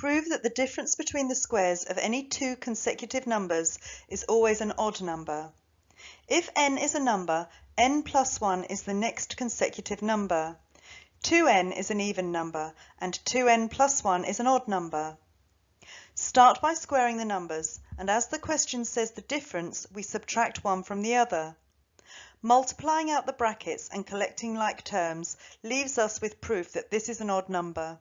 Prove that the difference between the squares of any two consecutive numbers is always an odd number. If n is a number, n plus 1 is the next consecutive number. 2n is an even number and 2n plus 1 is an odd number. Start by squaring the numbers and as the question says the difference, we subtract one from the other. Multiplying out the brackets and collecting like terms leaves us with proof that this is an odd number.